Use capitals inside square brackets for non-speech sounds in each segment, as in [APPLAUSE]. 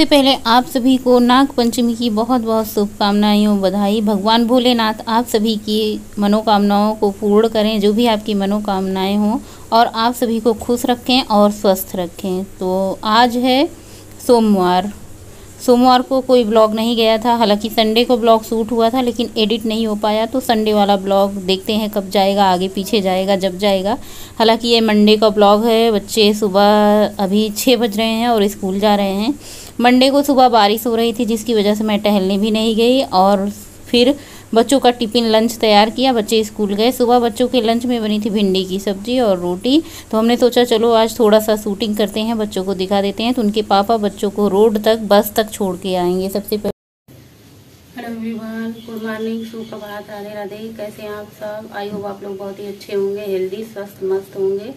सबसे पहले आप सभी को नाग पंचमी की बहुत बहुत शुभकामनाएँ और बधाई। भगवान भोलेनाथ, आप सभी की मनोकामनाओं को पूर्ण करें, जो भी आपकी मनोकामनाएँ हों, और आप सभी को खुश रखें और स्वस्थ रखें। तो आज है सोमवार। सोमवार को कोई ब्लॉग नहीं गया था। हालाँकि संडे को ब्लॉग शूट हुआ था, लेकिन एडिट नहीं हो पाया तो संडे वाला ब्लॉग देखते हैं कब जाएगा, आगे पीछे जाएगा, जब जाएगा। हालाँकि ये मंडे का ब्लॉग है, बच्चे सुबह अभी छः बज रहे हैं और स्कूल जा रहे हैं। मंडे को सुबह बारिश हो रही थी, जिसकी वजह से मैं टहलने भी नहीं गई और फिर बच्चों का टिफ़िन लंच तैयार किया, बच्चे स्कूल गए। सुबह बच्चों के लंच में बनी थी भिंडी की सब्ज़ी और रोटी। तो हमने सोचा, चलो आज थोड़ा सा शूटिंग करते हैं, बच्चों को दिखा देते हैं। तो उनके पापा बच्चों को रोड तक, बस तक छोड़ के आएँगे सबसे पहले। हेलो एवरीवन, गुड मॉर्निंग सुप्रभात राधे राधे कैसे हैं आप सब? आई होप आप लोग बहुत ही अच्छे होंगे, हेल्दी, स्वस्थ, मस्त होंगे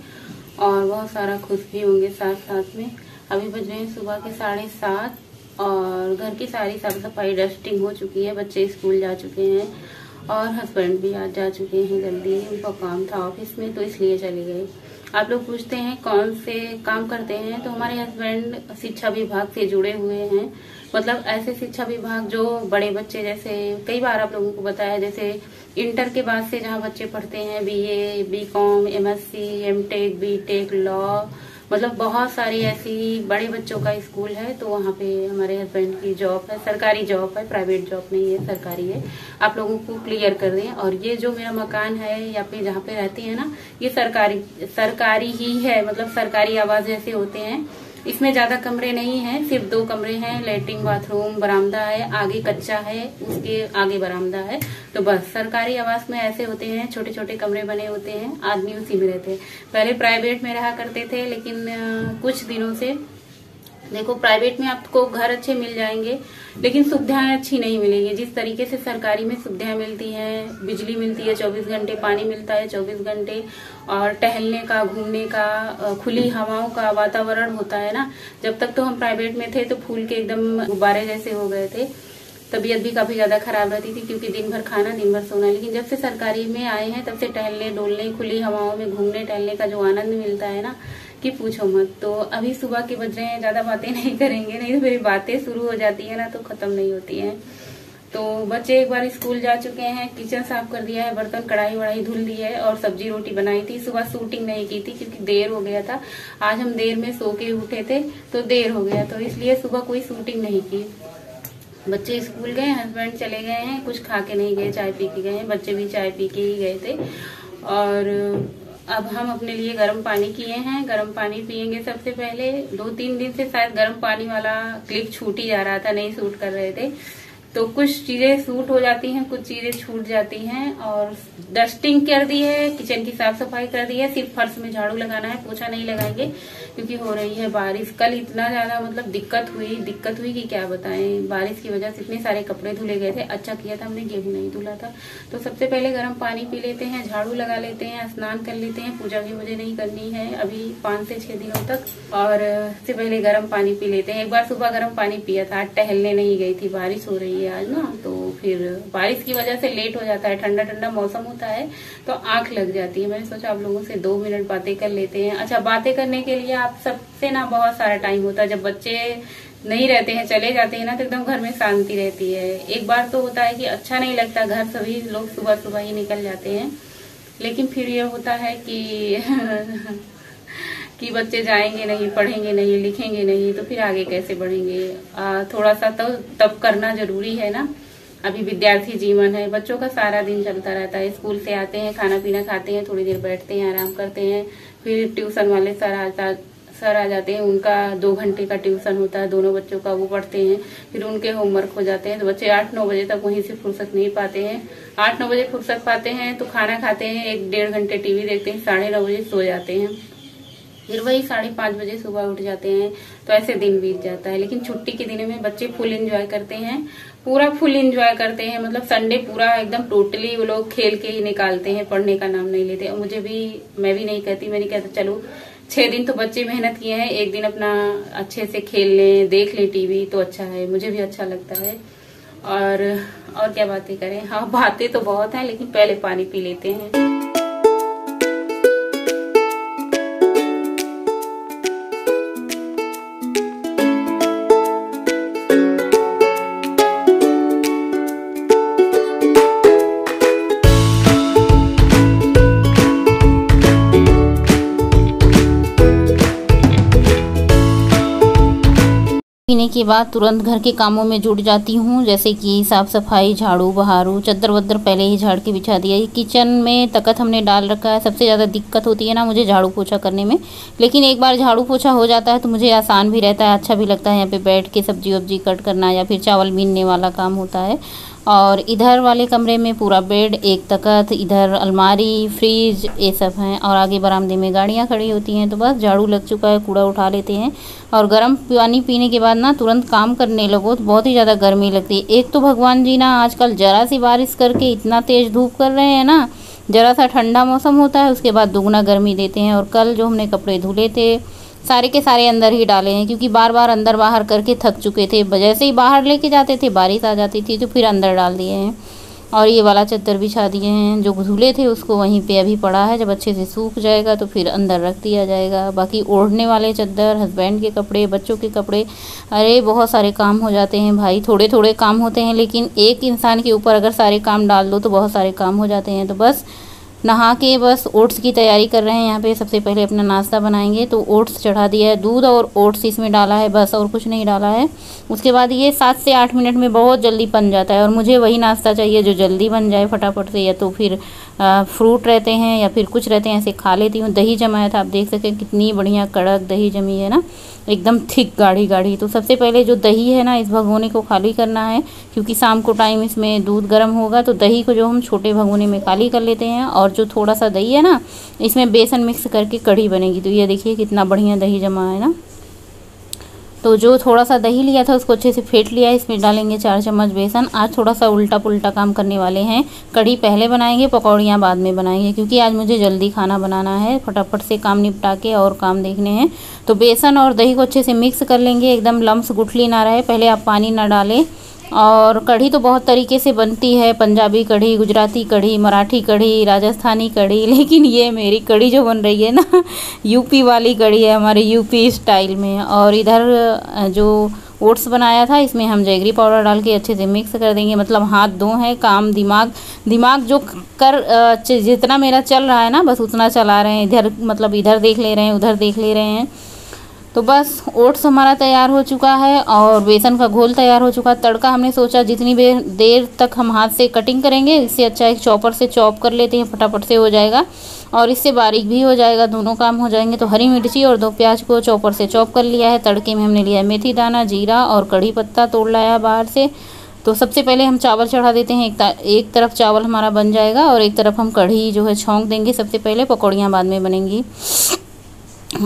और बहुत सारा खुश भी होंगे साथ साथ में। अभी बज रहे हैं सुबह के साढ़े सात और घर की सारी साफ़ सफ़ाई डस्टिंग हो चुकी है, बच्चे स्कूल जा चुके हैं और हस्बैंड भी आज जा चुके हैं जल्दी, उनका काम था ऑफ़िस में तो इसलिए चले गए आप लोग पूछते हैं कौन से काम करते हैं तो हमारे हस्बैंड शिक्षा विभाग से जुड़े हुए हैं। मतलब ऐसे शिक्षा विभाग जो बड़े बच्चे, जैसे कई बार आप लोगों को बताया, जैसे इंटर के बाद से जहाँ बच्चे पढ़ते हैं B A B com M S C M tech B law मतलब बहुत सारी ऐसी बड़े बच्चों का स्कूल है तो वहाँ पे हमारे हस्बैंड की जॉब है, सरकारी जॉब है प्राइवेट जॉब नहीं है, सरकारी है। आप लोगों को क्लियर कर दें। और ये जो मेरा मकान है, या फिर जहाँ पे रहती है ना, ये सरकारी सरकारी ही है मतलब सरकारी आवाज़ जैसे होते हैं इसमें ज़्यादा कमरे नहीं है, सिर्फ़ दो कमरे हैं, लेटरिन बाथरूम, बरामदा है, आगे कच्चा है, उसके आगे बरामदा है। तो बस, सरकारी आवास में ऐसे होते हैं छोटे छोटे कमरे बने होते हैं, आदमी उसी में रहते हैं। पहले प्राइवेट में रहा करते थे, लेकिन कुछ दिनों से देखो प्राइवेट में आपको घर अच्छे मिल जाएँगे, लेकिन सुविधाएँ अच्छी नहीं मिलेंगी। जिस तरीके से सरकारी में सुविधाएँ मिलती हैं, बिजली मिलती है 24 घंटे पानी मिलता है 24 घंटे, और टहलने का, घूमने का खुली हवाओं का वातावरण होता है ना, जब तक तो हम प्राइवेट में थे तो फूल के एकदम गुब्बारे जैसे हो गए थे। तबीयत भी काफ़ी ज़्यादा खराब रहती थी, क्योंकि दिन भर खाना दिन भर सोना। लेकिन जब से सरकारी में आए हैं, तब से टहलने, डोलने, खुली हवाओं में घूमने, टहलने का जो आनंद मिलता है ना कि पूछो मत। तो अभी सुबह के बज रहे हैं ज़्यादा बातें [LAUGHS] नहीं करेंगे, नहीं तो मेरी बातें शुरू हो जाती है, ना तो खत्म नहीं होती है। तो बच्चे एक बार स्कूल जा चुके हैं, किचन साफ़ कर दिया है, बर्तन कढ़ाई वढ़ाई धुल दी है और सब्ज़ी रोटी बनाई थी। सुबह शूटिंग नहीं की थी क्योंकि देर हो गया था। आज हम देर में सो के उठे थे तो देर हो गया तो इसलिए सुबह कोई शूटिंग नहीं की। बच्चे स्कूल गए हस्बैंड चले गए हैं, कुछ खा के नहीं गए, चाय पी के गए हैं, बच्चे भी चाय पी के ही गए थे। और अब हम अपने लिए गर्म पानी किए हैं। गर्म पानी पियेंगे सबसे पहले। दो तीन दिन से शायद गर्म पानी वाला क्लिप छूट ही जा रहा था, नहीं सूट कर रहे थे। तो कुछ चीज़ें सूट हो जाती हैं, कुछ चीज़ें छूट जाती हैं और डस्टिंग कर दी है, किचन की साफ़ सफ़ाई कर दी है, सिर्फ़ फर्श में झाड़ू लगाना है, पोछा नहीं लगाएँगे क्योंकि हो रही है बारिश। कल इतना ज़्यादा मतलब दिक्कत हुई दिक्कत हुई कि क्या बताएँ? बारिश की वजह से इतने सारे कपड़े धुले गए थे अच्छा किया था हमने, गेहूँ नहीं धुला था। तो सबसे पहले गर्म पानी पी लेते हैं, झाड़ू लगा लेते हैं, स्नान कर लेते हैं, पूजा भी मुझे नहीं करनी है अभी पाँच से छह दिनों तक। और सबसे पहले गर्म पानी पी लेते हैं। एक बार सुबह गर्म पानी पिया था, टहलने नहीं गई थी, बारिश हो रही है। आज ना तो फिर बारिश की वजह से लेट हो जाता है ठंडा ठंडा मौसम होता है तो आँख लग जाती है। मैंने सोचा आप लोगों से दो मिनट बातें कर लेते हैं। अच्छा बातें करने के लिए आप सबसे ना बहुत सारा टाइम होता है। जब बच्चे नहीं रहते हैं, चले जाते हैं ना तो एकदम घर में शांति रहती है। एक बार तो होता है कि अच्छा नहीं लगता, घर सभी लोग सुबह सुबह ही निकल जाते हैं। लेकिन फिर यह होता है कि [LAUGHS] कि बच्चे जाएँगे नहीं पढ़ेंगे नहीं लिखेंगे नहीं तो फिर आगे कैसे बढ़ेंगे? आ, थोड़ा सा तो तब करना ज़रूरी है ना? अभी विद्यार्थी जीवन है बच्चों का सारा दिन चलता रहता है। स्कूल से आते हैं खाना पीना खाते हैं थोड़ी देर बैठते हैं आराम करते हैं फिर ट्यूशन वाले सर आता सर आ जाते हैं उनका दो घंटे का ट्यूशन होता है दोनों बच्चों का वो पढ़ते हैं फिर उनके होमवर्क हो जाते हैं तो बच्चे आठ नौ बजे तक वहीं से फुर्सत नहीं पाते हैं। आठ नौ बजे फुर्सत पाते हैं तो खाना खाते हैं एक डेढ़ घंटे टीवी देखते हैं साढ़े नौ बजे सो जाते हैं। फिर वही साढ़े पाँच बजे सुबह उठ जाते हैं तो ऐसे दिन बीत जाता है। लेकिन छुट्टी के दिनों में बच्चे फुल एंजॉय करते हैं, पूरा फुल एंजॉय करते हैं। मतलब संडे पूरा एकदम टोटली वो लोग खेल के ही निकालते हैं, पढ़ने का नाम नहीं लेते। मुझे भी, मैं भी नहीं कहती मैं नहीं कहता चलो, छह दिन तो बच्चे मेहनत किए हैं, एक दिन अपना अच्छे से खेल लें, देख लें टीवी तो अच्छा है, मुझे भी अच्छा लगता है। और और क्या बातें करें? हाँ बातें तो बहुत हैं, लेकिन पहले पानी पी लेते हैं। के बाद तुरंत घर के कामों में जुट जाती हूँ, जैसे कि साफ़ सफ़ाई, झाड़ू बहारू, चद्दर वद्दर पहले ही झाड़ के बिछा दिया। ये किचन में तकत हमने डाल रखा है। सबसे ज़्यादा दिक्कत होती है ना मुझे झाड़ू पोछा करने में। लेकिन एक बार झाड़ू पोछा हो जाता है तो मुझे आसान भी रहता है अच्छा भी लगता है। यहाँ पर बैठ के सब्ज़ी वब्जी कट करना या फिर चावल बीनने वाला काम होता है। और इधर वाले कमरे में पूरा बेड, एक तकत इधर अलमारी, फ्रिज, ये सब हैं। और आगे बरामदे में गाड़ियाँ खड़ी होती हैं। तो बस झाड़ू लग चुका है, कूड़ा उठा लेते हैं। और गर्म पानी पीने के बाद ना तुरंत काम करने लगो तो बहुत ही ज़्यादा गर्मी लगती है। एक तो भगवान जी ना आजकल ज़रा सी बारिश करके इतना तेज़ धूप कर रहे हैं ना, ज़रा सा ठंडा मौसम होता है, उसके बाद दुगना गर्मी देते हैं। और कल जो हमने कपड़े धुले थे सारे के सारे अंदर ही डाले हैं, क्योंकि बार बार अंदर बाहर करके थक चुके थे। जैसे ही बाहर लेके जाते थे, बारिश आ जाती थी तो फिर अंदर डाल दिए हैं। और ये वाला चद्दर बिछा दिए हैं, जो धुले थे उसको वहीं पे अभी पड़ा है, जब अच्छे से सूख जाएगा तो फिर अंदर रख दिया जाएगा। बाकी ओढ़ने वाले चद्दर हस्बैंड के कपड़े, बच्चों के कपड़े, अरे बहुत सारे काम हो जाते हैं भाई थोड़े थोड़े काम होते हैं, लेकिन एक इंसान के ऊपर अगर सारे काम डाल दो तो बहुत सारे काम हो जाते हैं। तो बस नहा के बस ओट्स की तैयारी कर रहे हैं। यहाँ पे सबसे पहले अपना नाश्ता बनाएँगे। तो ओट्स चढ़ा दिया है। दूध और ओट्स इसमें डाला है। बस और कुछ नहीं डाला है। उसके बाद ये सात से आठ मिनट में बहुत जल्दी बन जाता है। और मुझे वही नाश्ता चाहिए जो जल्दी बन जाए फटाफट से। या तो फिर आ, फ्रूट रहते हैं या फिर कुछ रहते हैं ऐसे खा लेती हूँ। दही जमाया था। आप देख सकें कितनी बढ़िया कड़क दही जमी है ना। एकदम थिक गाढ़ी गाढ़ी तो सबसे पहले जो दही है ना, इस भगोने को खाली करना है, क्योंकि शाम को टाइम इसमें दूध गर्म होगा तो दही को जो हम छोटे भगोने में खाली कर लेते हैं, और जो थोड़ा सा दही है ना, इसमें बेसन मिक्स करके कढ़ी बनेगी। तो ये देखिए कितना बढ़िया दही जमा है ना। तो जो थोड़ा सा दही लिया था, उसको अच्छे से फेंट लिया इसमें डालेंगे चार चम्मच बेसन। आज थोड़ा सा उल्टा पुल्टा काम करने वाले हैं। कढ़ी पहले बनाएँगे, पकौड़ियाँ बाद में बनाएँगे, क्योंकि आज मुझे जल्दी खाना बनाना है। फटाफट से काम निपटा के और काम देखने हैं। तो बेसन और दही को अच्छे से मिक्स कर लेंगे। एकदम लम्ब गुठली ना रहे। पहले आप पानी ना डालें। और कढ़ी तो बहुत तरीके से बनती है, पंजाबी कढ़ी, गुजराती कढ़ी, मराठी कढ़ी, राजस्थानी कढ़ी, [LAUGHS] लेकिन ये मेरी कढ़ी जो बन रही है ना, यूपी वाली कढ़ी है हमारे यूपी स्टाइल में। और इधर जो ओट्स बनाया था, इसमें हम जैगरी पाउडर डाल के अच्छे से मिक्स कर देंगे। मतलब हाथ दो हैं, काम, दिमाग दिमाग जो कर जितना मेरा चल रहा है ना, बस उतना चला रहे हैं। इधर मतलब इधर देख ले रहे हैं, उधर देख ले रहे हैं। तो बस ओट्स हमारा तैयार हो चुका है और बेसन का घोल तैयार हो चुका है। तड़का हमने सोचा जितनी देर देर तक हम हाथ से कटिंग करेंगे इससे अच्छा एक चॉपर से चॉप कर लेते हैं फटाफट से हो जाएगा। और इससे बारीक भी हो जाएगा दोनों काम हो जाएँगे। तो हरी मिर्ची और दो प्याज को चॉपर से चॉप कर लिया है। तड़के में हमने लिया है मेथी दाना जीरा और कढ़ी पत्ता तोड़ लाया बाहर से। तो सबसे पहले हम चावल चढ़ा देते हैं। एक, एक तरफ़ चावल हमारा बन जाएगा और एक तरफ़ हम कढ़ी जो है छोंक देंगे। सबसे पहले पकौड़ियाँ बाद में बनेंगी।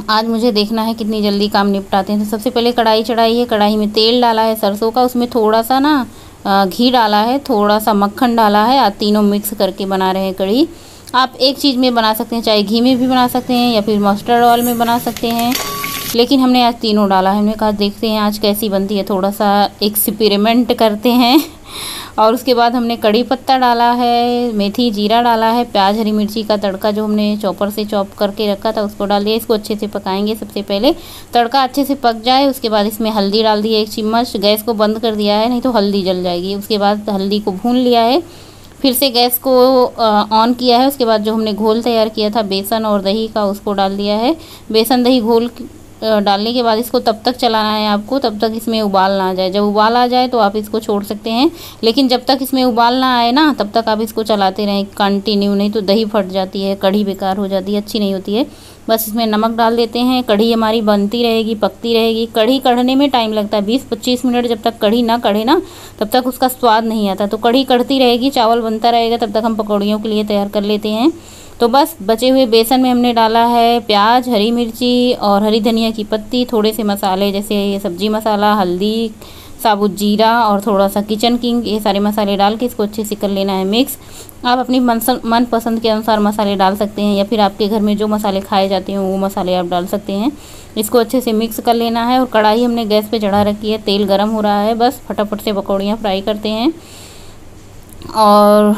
आज मुझे देखना है कितनी जल्दी काम निपटाते हैं। तो सबसे पहले कढ़ाई चढ़ाई है। कढ़ाई में तेल डाला है, सरसों का। उसमें थोड़ा सा ना घी डाला है थोड़ा सा मक्खन डाला है। आज तीनों मिक्स करके बना रहे हैं कढ़ी। आप एक चीज़ में बना सकते हैं, चाहे घी में भी बना सकते हैं या फिर मस्टर्ड ऑयल में बना सकते हैं। लेकिन हमने आज तीनों डाला है। हमने कहा देखते हैं आज कैसी बनती है। थोड़ा सा एक्सपेरिमेंट करते हैं। और उसके बाद हमने कड़ी पत्ता डाला है, मेथी, जीरा डाला है, प्याज, हरी मिर्ची का तड़का जो हमने चॉपर से चॉप करके रखा था उसको डाल दिया। इसको अच्छे से पकाएँगे सबसे पहले। तड़का अच्छे से पक जाए, उसके बाद इसमें हल्दी डाल दी है, एक चम्मच। गैस को बंद कर दिया है, नहीं तो हल्दी जल जाएगी। उसके बाद हल्दी को भून लिया है। फिर से गैस को ऑन किया है। उसके बाद जो हमने घोल तैयार किया था, बेसन और दही का, उसको डाल दिया है। बेसन, दही घोल डालने के बाद इसको तब तक चलाना है आपको, तब तक इसमें उबाल ना आ जाए। जब उबाल आ जाए तो आप इसको छोड़ सकते हैं, लेकिन जब तक इसमें उबाल ना आए ना, तब तक आप इसको चलाते रहें कंटिन्यू नहीं तो दही फट जाती है, कढ़ी बेकार हो जाती है, अच्छी नहीं होती है। बस इसमें नमक डाल देते हैं, कढ़ी हमारी बनती रहेगी, पकती रहेगी। कढ़ी कढ़ने में टाइम लगता है बीस पच्चीस मिनट जब तक कढ़ी ना कढ़े ना, तब तक उसका स्वाद नहीं आता। तो कढ़ी कढ़ती रहेगी, चावल बनता रहेगा, तब तक हम पकौड़ियों के लिए तैयार कर लेते हैं। तो बस बचे हुए बेसन में हमने डाला है प्याज, हरी मिर्ची और हरी धनिया की पत्ती, थोड़े से मसाले जैसे ये सब्ज़ी मसाला, हल्दी, साबुत जीरा और थोड़ा सा किचन किंग ये सारे मसाले डाल के इसको अच्छे से कर लेना है मिक्स आप अपनी मन पसंद के अनुसार मसाले डाल सकते हैं या फिर आपके घर में जो मसाले खाए जाते हैं वो मसाले आप डाल सकते हैं। इसको अच्छे से मिक्स कर लेना है और कढ़ाई हमने गैस पे चढ़ा रखी है, तेल गर्म हो रहा है, बस फटाफट से पकौड़ियाँ फ्राई करते हैं। और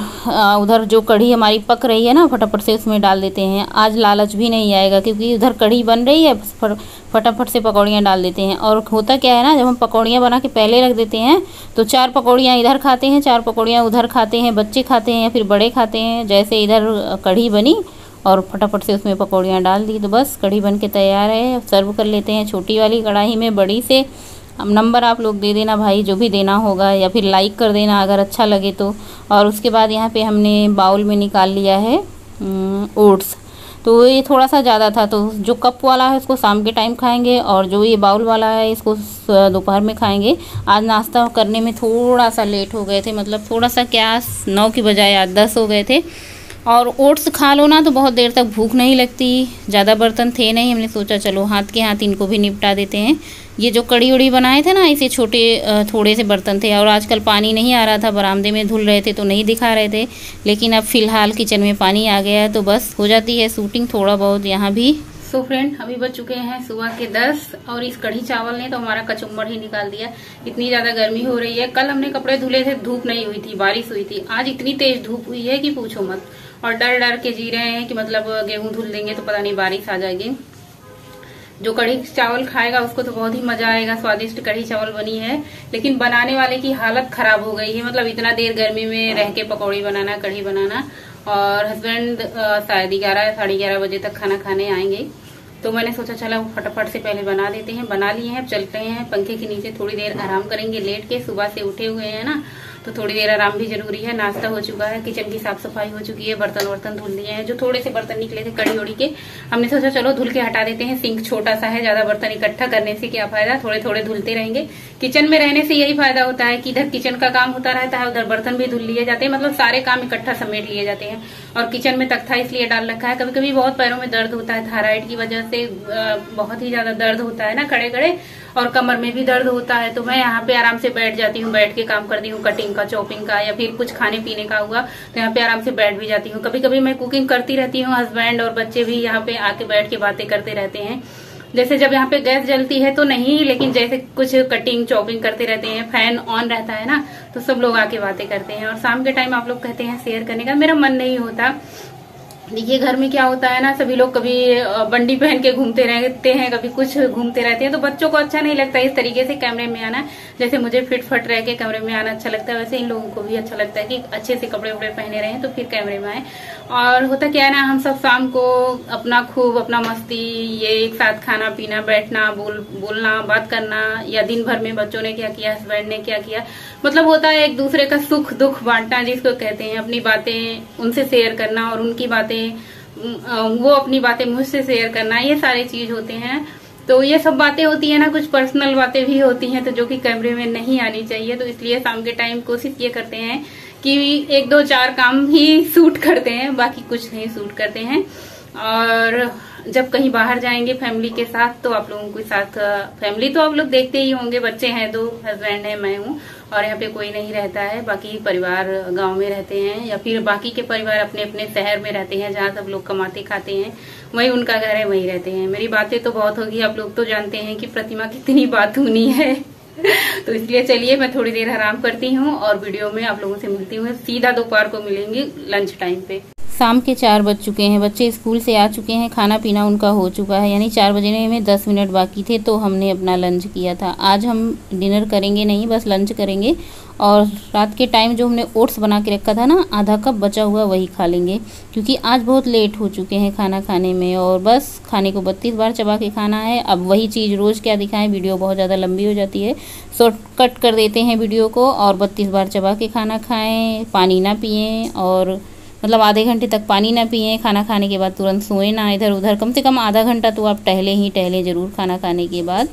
उधर जो कढ़ी हमारी पक रही है ना, फटाफट से उसमें डाल देते हैं। आज लालच भी नहीं आएगा क्योंकि उधर कढ़ी बन रही है फटाफट से पकौड़ियाँ डाल देते हैं। और होता क्या है ना, जब हम पकौड़ियाँ बना के पहले रख देते हैं तो चार पकौड़ियाँ इधर खाते हैं, चार पकौड़ियाँ उधर खाते हैं, बच्चे खाते हैं या फिर बड़े खाते हैं, जैसे इधर कढ़ी बनी और फटाफट से उसमें पकौड़ियाँ डाल दी तो बस कढ़ी बन के तैयार है। सर्व कर लेते हैं, छोटी वाली कढ़ाई में बड़ी से। नंबर आप लोग दे देना भाई, जो भी देना होगा, या फिर लाइक कर देना अगर अच्छा लगे तो। और उसके बाद यहाँ पे हमने बाउल में निकाल लिया है ओट्स तो ये थोड़ा सा ज़्यादा था तो जो कप वाला है इसको शाम के टाइम खाएँगे और जो ये बाउल वाला है इसको दोपहर में खाएँगे। आज नाश्ता करने में थोड़ा सा लेट हो गए थे मतलब थोड़ा सा क्या, नौ की बजाय आज दस हो गए थे। और ओट्स खा लो ना तो बहुत देर तक भूख नहीं लगती। ज़्यादा बर्तन थे नहीं, हमने सोचा चलो हाथ के हाथ इनको भी निपटा देते हैं। ये जो कड़ी उड़ी बनाए थे ना इसे छोटे थोड़े से बर्तन थे और आजकल पानी नहीं आ रहा था, बरामदे में धुल रहे थे तो नहीं दिखा रहे थे। लेकिन अब फ़िलहाल किचन में पानी आ गया है तो बस हो जाती है शूटिंग थोड़ा बहुत यहाँ भी। सो so फ्रेंड अभी बच चुके हैं सुबह के दस और इस कढ़ी चावल ने तो हमारा कचुम्बर ही निकाल दिया। इतनी ज़्यादा गर्मी हो रही है। कल हमने कपड़े धुले थे, धूप नहीं हुई थी, बारिश हुई थी। आज इतनी तेज धूप हुई है कि पूछो मत। और डर डर के जी रहे हैं कि मतलब गेहूँ धुल देंगे तो पता नहीं बारिश आ जाएगी। जो कढ़ी चावल खाएगा उसको तो बहुत ही मज़ा आएगा, स्वादिष्ट कढ़ी चावल बनी है। लेकिन बनाने वाले की हालत खराब हो गई है मतलब इतना देर गर्मी में रह के पकौड़ी बनाना, कढ़ी बनाना। और हस्बैंड शायद ग्यारह, साढ़े ग्यारह बजे तक खाना खाने आएँगे। तो मैंने सोचा चला फटाफट से पहले बना देते हैं। बना लिए हैं, अब चलते हैं। पंखे के नीचे थोड़ी देर आराम करेंगे। लेट के सुबह से उठे हुए हैं ना। तो थोड़ी देर आराम भी ज़रूरी है, नाश्ता हो चुका है, किचन की साफ़ सफ़ाई हो चुकी है, बर्तन वर्तन धुल लिए हैं। जो थोड़े से बर्तन निकले थे कड़ी उड़ी के, हमने सोचा चलो धुल के हटा देते हैं, सिंक छोटा सा है, ज़्यादा बर्तन इकट्ठा करने से क्या फ़ायदा थोड़े थोड़े धुलते रहेंगे। किचन में रहने से यही फ़ायदा होता है कि इधर किचन का काम होता रहता है, उधर बर्तन भी धुल लिए जाते हैं मतलब सारे काम इकट्ठा समेट लिए जाते हैं। और किचन में तख्ता इसलिए डाल रखा है कभी कभी बहुत पैरों में दर्द होता है, थायराइड की वजह से बहुत ही ज़्यादा दर्द होता है ना खड़े खड़े और कमर में भी दर्द होता है तो मैं यहाँ पे आराम से बैठ जाती हूँ, बैठ के काम करती हूँ कटिंग का चॉपिंग का या फिर कुछ खाने पीने का हुआ तो यहाँ पे आराम से बैठ भी जाती हूँ। कभी कभी मैं कुकिंग करती रहती हूँ हस्बैंड और बच्चे भी यहाँ पे आके बैठ के बातें करते रहते हैं। जैसे जब यहाँ पे गैस जलती है तो नहीं, लेकिन जैसे कुछ कटिंग चॉपिंग करते रहते हैं फ़ैन ऑन रहता है ना तो सब लोग आके बातें करते हैं। और शाम के टाइम आप लोग कहते हैं शेयर करने का, मेरा मन नहीं होता। देखिए घर में क्या होता है ना, सभी लोग कभी बंडी पहन के घूमते रहते हैं, कभी कुछ घूमते रहते हैं तो बच्चों को अच्छा नहीं लगता इस तरीके से कैमरे में आना। जैसे मुझे फिट फट रह के कैमरे में आना अच्छा लगता है, वैसे इन लोगों को भी अच्छा लगता है कि अच्छे से कपड़े वपड़े पहने रहे तो फिर कैमरे में आए। और होता क्या है ना, हम सब शाम को अपना खूब, अपना मस्ती, ये एक साथ खाना पीना, बैठना, बोल, बोलना, बात करना, या दिन भर में बच्चों ने क्या किया, हस्बैंड ने क्या किया। मतलब होता है एक दूसरे का सुख दुख बांटना, जिसको कहते हैं, अपनी बातें उनसे शेयर करना और उनकी बातें वो अपनी बातें मुझसे शेयर करना, ये सारे चीज़ होते हैं। तो ये सब बातें होती है ना, कुछ पर्सनल बातें भी होती हैं तो जो कि कैमरे में नहीं आनी चाहिए तो इसलिए शाम के टाइम कोशिश ये करते हैं कि एक दो चार काम ही सूट करते हैं, बाकी कुछ नहीं सूट करते हैं। और जब कहीं बाहर जाएँगे फैमिली के साथ तो आप लोगों के साथ, फैमिली तो आप लोग देखते ही होंगे, बच्चे हैं दो, हस्बैंड है, मैं हूँ, और यहाँ पे कोई नहीं रहता है, बाकी परिवार गाँव में रहते हैं, या फिर बाकी के परिवार अपने अपने शहर में रहते हैं, जहाँ सब लोग कमाते खाते हैं, वही उनका घर है, वही रहते हैं। मेरी बातें तो बहुत होगी, आप लोग तो जानते हैं कि प्रतिमा कितनी बात होनी है। [LAUGHS] तो इसलिए चलिए मैं थोड़ी देर आराम करती हूँ और वीडियो में आप लोगों से मिलती हूँ। सीधा दोपहर को मिलेंगी लंच टाइम पे। शाम के चार बज चुके हैं। बच्चे स्कूल से आ चुके हैं। खाना पीना उनका हो चुका है, यानी चार बजने में दस मिनट बाकी थे तो हमने अपना लंच किया था। आज हम डिनर करेंगे नहीं, बस लंच करेंगे। और रात के टाइम जो हमने ओट्स बना के रखा था ना, आधा कप बचा हुआ वही खा लेंगे, क्योंकि आज बहुत लेट हो चुके हैं खाना खाने में। और बस खाने को बत्तीस बार चबा के खाना है। अब वही चीज़ रोज़ क्या दिखाएँ, वीडियो बहुत ज़्यादा लंबी हो जाती है। शॉर्ट कट कर देते हैं वीडियो को और बत्तीस बार चबा के खाना खाएँ, पानी ना पिए और मतलब आधे घंटे तक पानी ना पिए, खाना खाने के बाद तुरंत सोए ना इधर उधर कम से कम आधा घंटा तो आप टहले ही टहले ज़रूर खाना खाने के बाद।